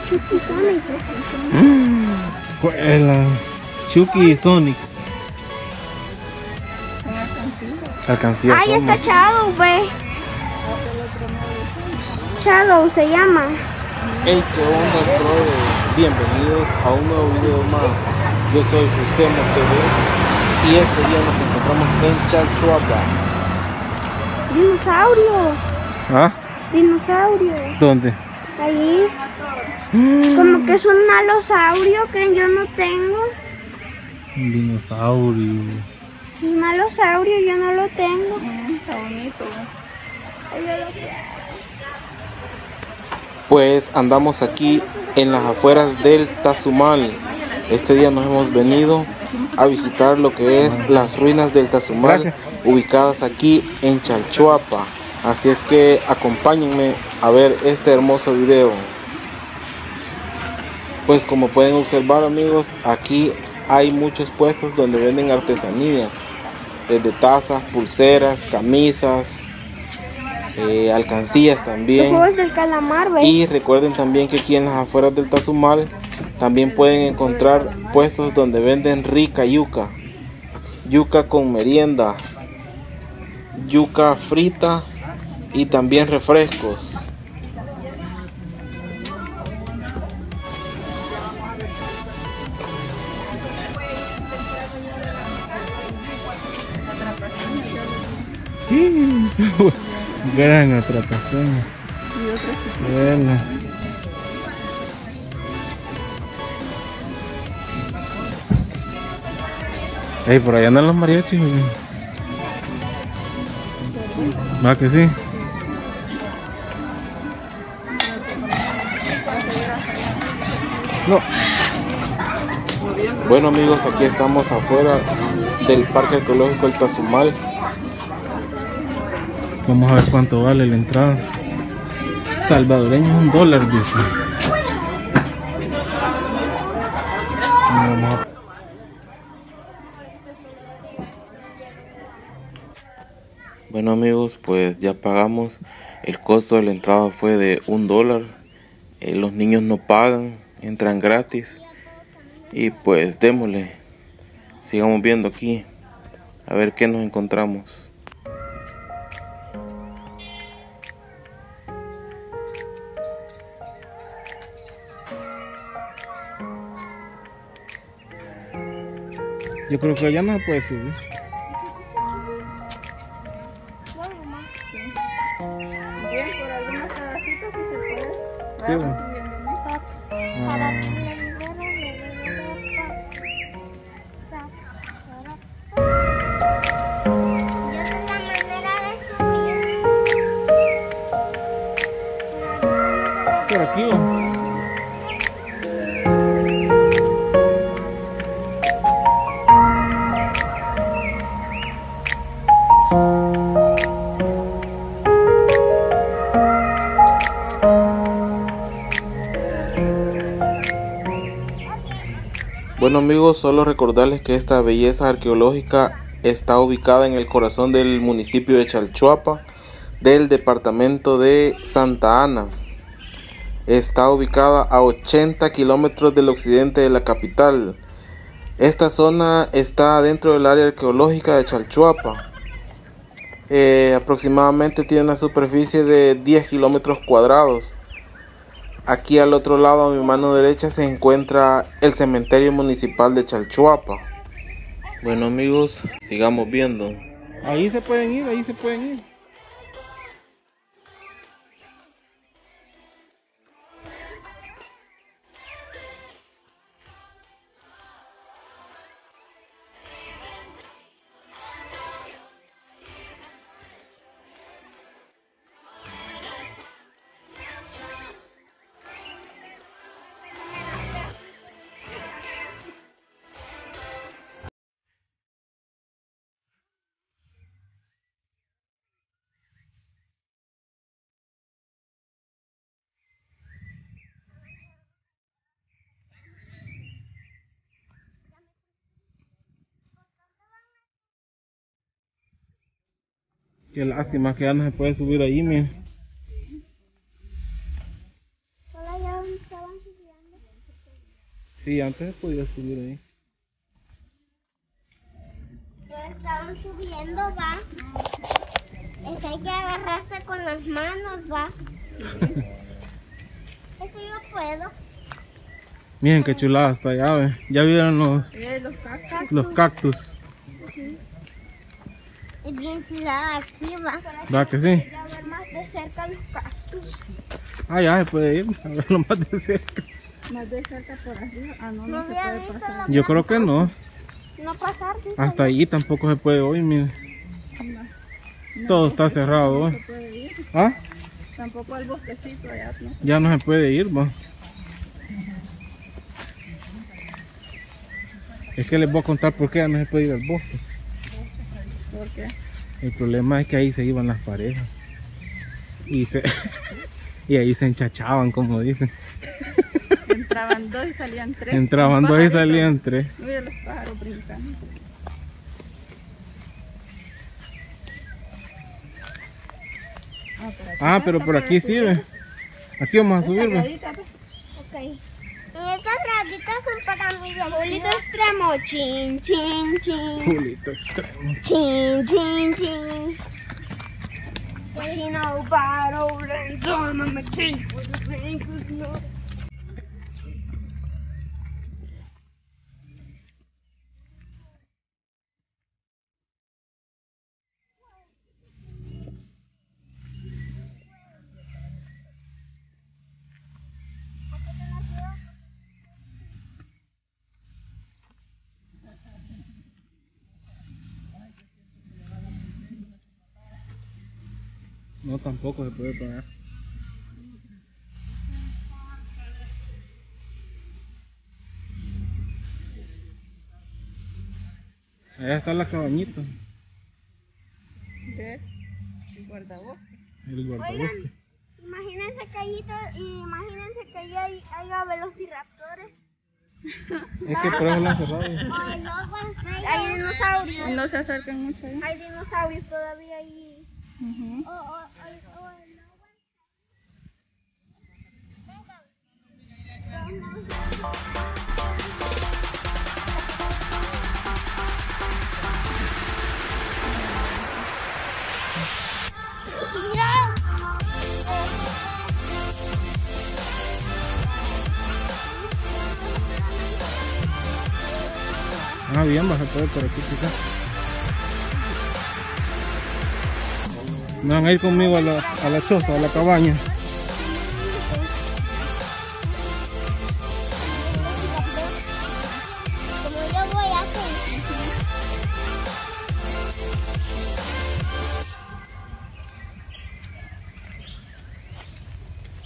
Chucky Sonic. ¿Cuál es la Chucky y Sonic? Alcancía. Ahí está Shadow, ve. Shadow se llama. Hey, qué onda, brother. Bienvenidos a un nuevo video más. Yo soy José TV y este día nos encontramos en Chalchuapa. Dinosaurio. ¿Ah? Dinosaurio. ¿Dónde? Ahí. Como que es un alosaurio que yo no tengo. Un dinosaurio. Es un alosaurio, yo no lo tengo. Está bonito. Pues andamos aquí en las afueras del Tazumal. Este día nos hemos venido a visitar lo que es las ruinas del Tazumal, ubicadas aquí en Chalchuapa. Así es que acompáñenme a ver este hermoso video. Pues como pueden observar amigos, aquí hay muchos puestos donde venden artesanías, desde tazas, pulseras, camisas, eh, alcancías también. juegos del calamar. Y recuerden también que aquí en las afueras del Tazumal también pueden encontrar puestos donde venden rica yuca. Yuca con merienda, yuca frita y también refrescos. Gran atrapación. Bueno. Ey, por allá andan los mariachis. Va que sí. No. Bueno amigos, aquí estamos afuera del Parque Arqueológico El Tazumal. Vamos a ver cuánto vale la entrada. Salvadoreño es un dólar, dice. Vamos a- Bueno amigos, pues ya pagamos. El costo de la entrada fue de un dólar. Eh, los niños no pagan, entran gratis. Y pues démosle. Sigamos viendo aquí. A ver qué nos encontramos. Yo creo que allá no se puede subir. Bien, por algunos pedacitos sí se puede. Sí, Vamos bueno. Bueno amigos, solo recordarles que esta belleza arqueológica está ubicada en el corazón del municipio de Chalchuapa, del departamento de Santa Ana. Está ubicada a 80 kilómetros del occidente de la capital. Esta zona está dentro del área arqueológica de Chalchuapa. Eh, aproximadamente tiene una superficie de 10 kilómetros cuadrados. Aquí al otro lado, a mi mano derecha, se encuentra el cementerio municipal de Chalchuapa. Bueno amigos, sigamos viendo. Ahí se pueden ir, ahí se pueden ir. Qué lástima que ya no se puede subir ahí, miren. Hola, ya estaban sus Sí, antes se podía subir ahí. Pero estaban subiendo, va. Es que hay que agarrarse con las manos, va. Eso yo puedo. Miren qué chulada está allá, ve. Ya vieron los, Eh, los cactus. los cactus. Es bien chulada aquí, va. ¿Va que sí? A ver más de cerca los cactus. Ah, ya se puede ir a verlo más de cerca. Más de cerca por arriba. Ah, no, No no, se puede pasar. Yo creo que no. No pasar, dice. Hasta ahí tampoco se puede hoy, miren. No, Todo está cerrado. no ¿va? se puede ir. ¿Ah? Tampoco al bosquecito allá, ¿no? Ya no se puede ir, va. Es que les voy a contar por qué ya no se puede ir al bosque. Porque El problema es que ahí se iban las parejas. Y se y ahí se enchachaban, como dicen. entraban dos y salían tres. Entraban dos y salían tres. Mira los pájaros brincando. Ah, por aquí Ah, pero por aquí sí, ve. Aquí vamos a subir, ve. muñeca rarita son para mi Julito extremo, chin, chin, chin. Pulito extremo. Chin, chin, chin. She no bottle, and so no. Tampoco se puede pagar. Allá está la cabañita, De guardabosque. el guardabosque. Imagínense que allí, to- imagínense que allí hay, haya velociraptores. Es que por eso han cerrado. Hay dinosaurios. No se acerquen mucho ahí. Hay dinosaurios todavía ahí. Oh, oh, oh, Vas a poder por aquí quizás. No van a ir conmigo a la, a la choza, a la cabaña.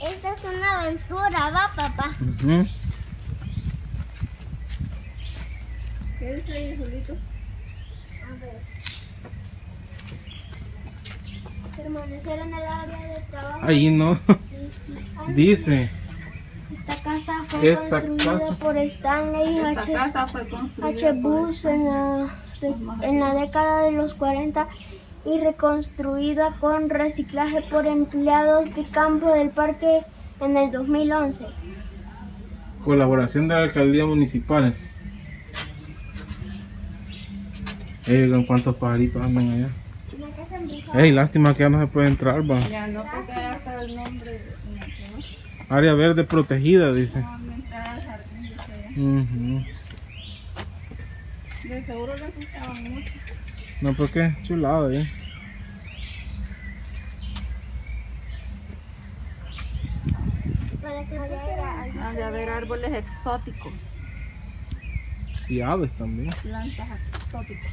Esta es una aventura, va papá. ¿Qué dice ahí? A ver. Permanecer en el área de trabajo. Ahí no. Dice. Esta casa fue Esta construida casa. por Stanley Esta H. casa fue construida H. por Bus en la, en la década de los 40 y reconstruida con reciclaje por empleados de campo del parque en el 2011. Colaboración de la alcaldía municipal. Ey, cuántos pajaritos andan allá. Ey, lástima que ya no se puede entrar, va. Ya no, porque ya está el nombre. Área verde protegida, dice. No, al jardín, dice. De seguro les gustaban mucho. No, porque chulado que pusiera algo. Han de haber árboles exóticos, Y aves también. plantas exóticas.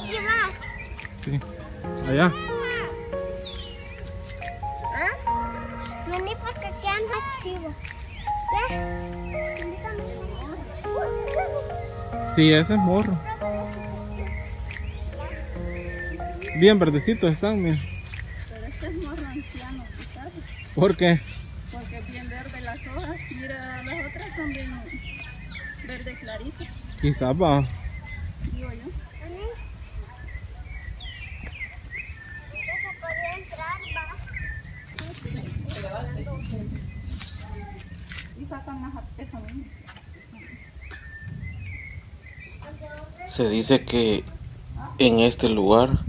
Nadie más. Sí. Allá. ¿Ah? No porque quedan más. Sí, ese es morro. Bien verdecitos están, mira. Pero este es morro anciano, ¿sabes? ¿Por qué? Porque es bien verde las hojas. Mira, las otras son bien verde clarito. Quizás va. Digo yo. Se dice que en este lugar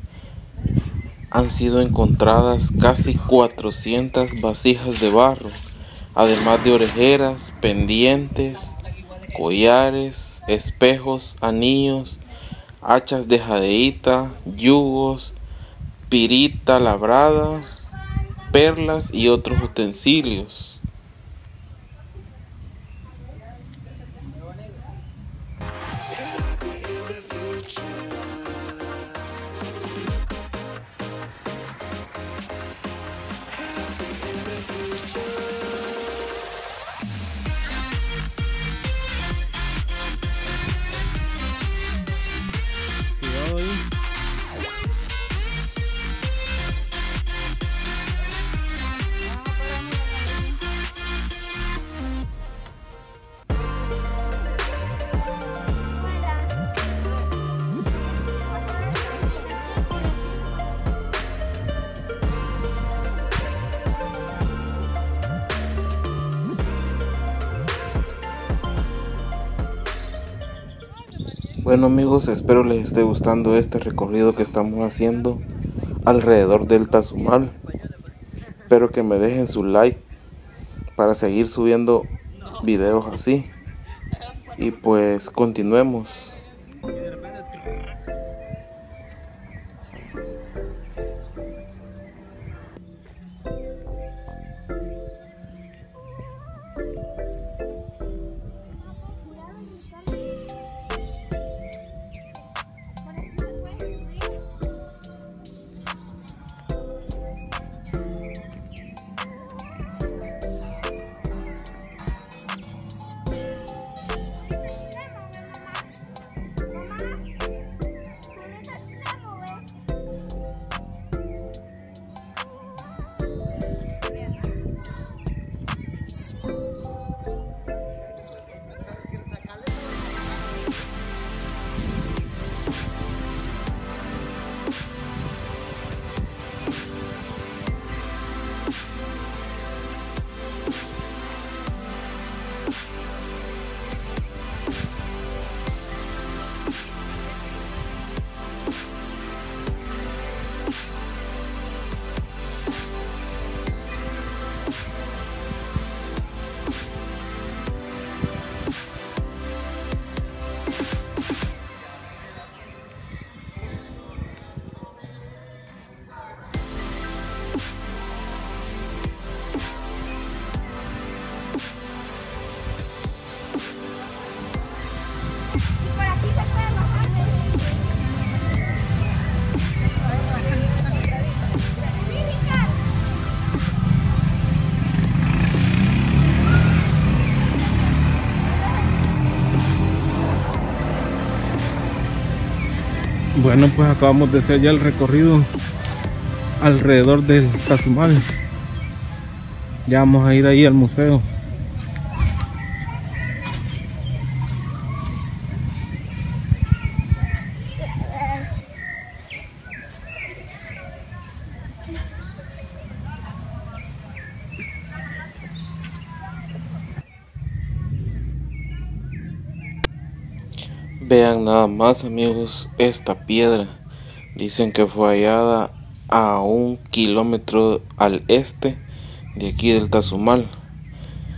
han sido encontradas casi 400 vasijas de barro, además de orejeras, pendientes, collares, espejos, anillos, hachas de jadeíta, yugos, pirita labrada, perlas y otros utensilios. Bueno amigos, espero les esté gustando este recorrido que estamos haciendo alrededor del Tazumal. Espero que me dejen su like para seguir subiendo videos así. Y pues continuemos. Bueno, pues acabamos de hacer ya el recorrido alrededor del Tazumal. Ya vamos a ir ahí al museo. Nada más amigos esta piedra. Dicen que fue hallada a un kilómetro al este de aquí del Tazumal.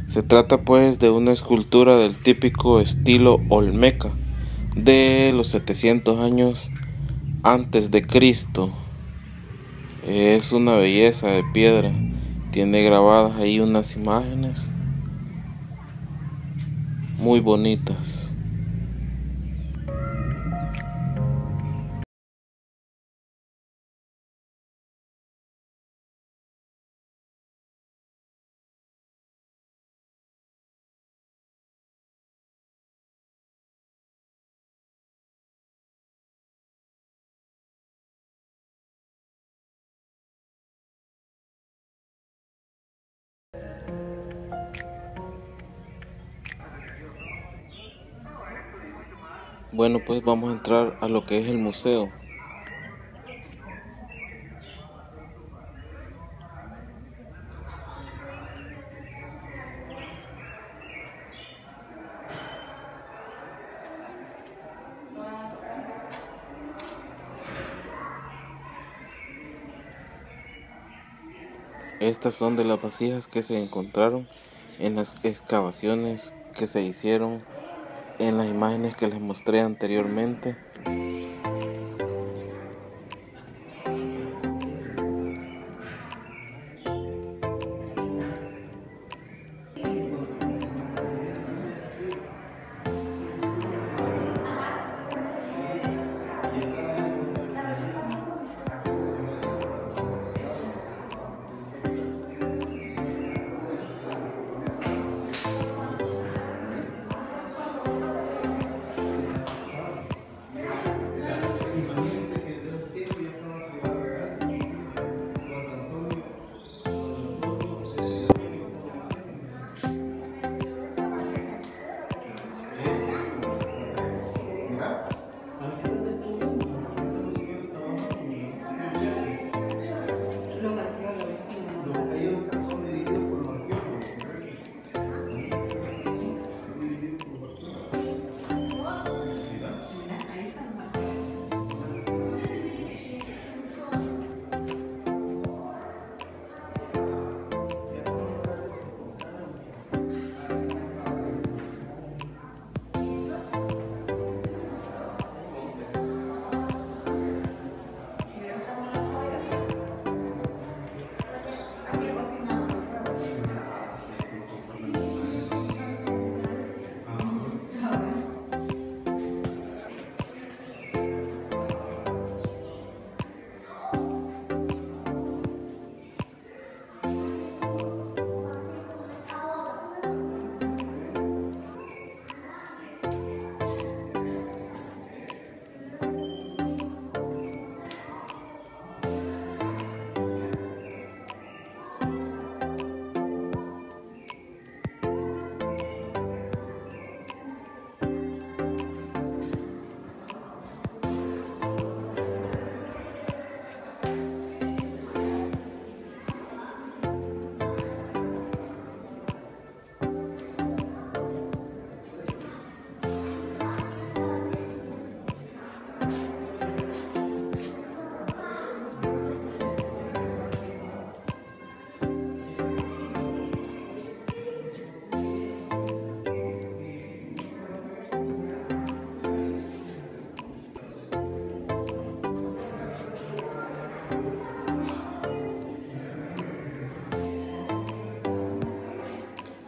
Se trata pues de una escultura del típico estilo olmeca de los 700 años antes de Cristo. Es una belleza de piedra. Tiene grabadas ahí unas imágenes muy bonitas. Bueno, pues vamos a entrar a lo que es el museo. Estas son de las vasijas que se encontraron en las excavaciones que se hicieron en las imágenes que les mostré anteriormente.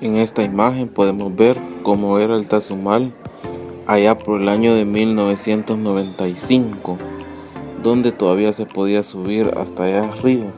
En esta imagen podemos ver cómo era el Tazumal allá por el año de 1995, donde todavía se podía subir hasta allá arriba.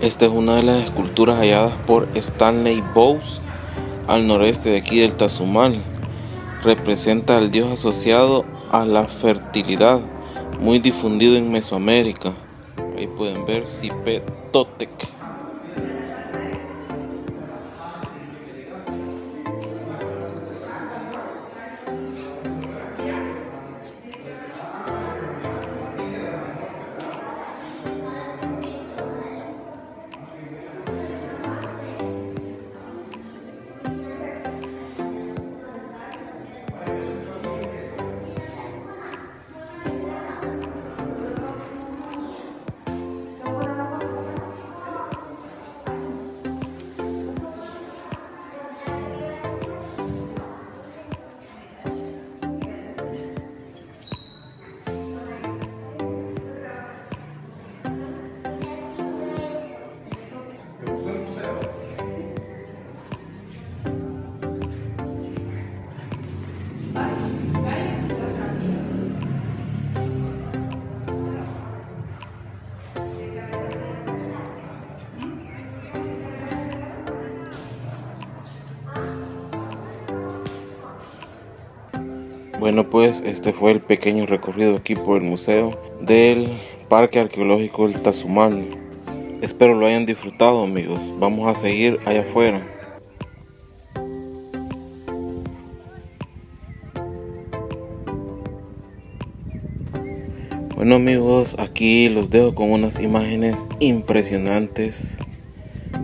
Esta es una de las esculturas halladas por Stanley Bowes al noreste de aquí del Tazumal. Representa al dios asociado a la fertilidad, muy difundido en Mesoamérica. Ahí pueden ver Cipé Bueno pues este fue el pequeño recorrido aquí por el museo del Parque Arqueológico del Tazumal. Espero lo hayan disfrutado amigos. Vamos a seguir allá afuera. Bueno amigos, aquí los dejo con unas imágenes impresionantes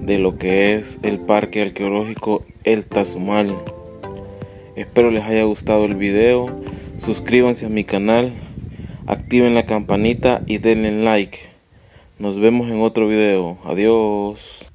de lo que es el Parque Arqueológico El Tazumal. Espero les haya gustado el video. Suscríbanse a mi canal, activen la campanita y denle like. Nos vemos en otro video. Adiós.